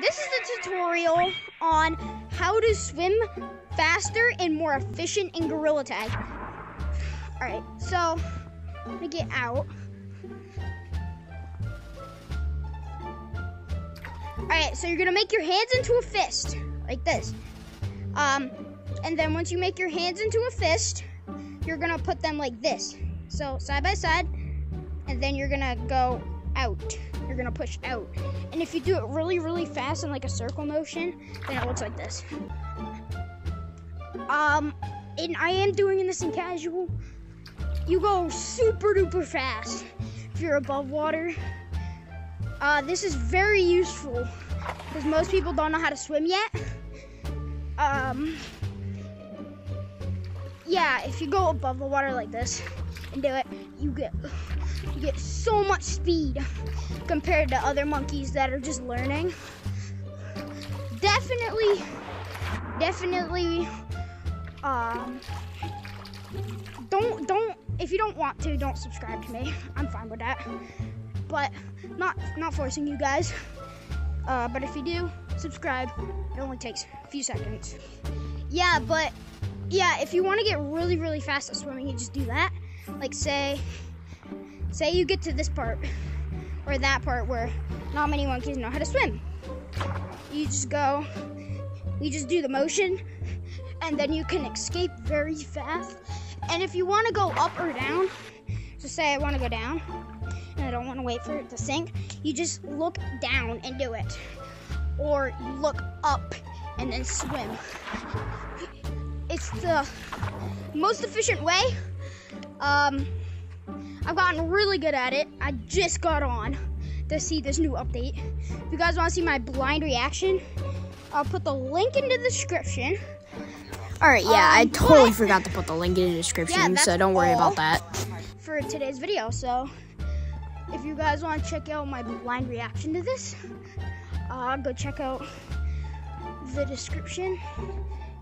this is the tutorial on how to swim faster and more efficient in Gorilla Tag. All right, so I'm gonna get out. All right, so you're gonna make your hands into a fist, like this. Um, and then once you make your hands into a fist, you're gonna put them like this. So side by side, and then you're gonna go out. You're gonna push out. And if you do it really, really fast in like a circle motion, then it looks like this. Um, and I am doing this in casual. You go super duper fast if you're above water. Uh, this is very useful because most people don't know how to swim yet. Um, yeah, if you go above the water like this and do it, you get you get so much speed compared to other monkeys that are just learning. Definitely, definitely, um, don't don't if you don't want to, don't subscribe to me. I'm fine with that, but not not forcing you guys. Uh, but if you do, subscribe. It only takes a few seconds. Yeah, but yeah, if you want to get really really fast at swimming, you just do that. Like say say you get to this part or that part where not many monkeys know how to swim. You just go, you just do the motion, and then you can escape very fast. And if you want to go up or down, so say I want to go down and I don't want to wait for it to sink, you just look down and do it. Or look up and then swim. It's the most efficient way. Um, I've gotten really good at it. I just got on to see this new update. If you guys want to see my blind reaction, I'll put the link in the description. All right, yeah, Um, I totally but- forgot to put the link in the description, that's so don't worry about that. for today's video. So, if you guys want to check out my blind reaction to this, uh, go check out the description,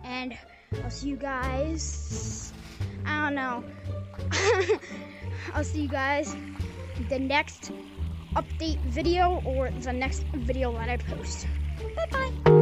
and I'll see you guys. I don't know. I'll see you guys the next update video or the next video that I post. Bye bye.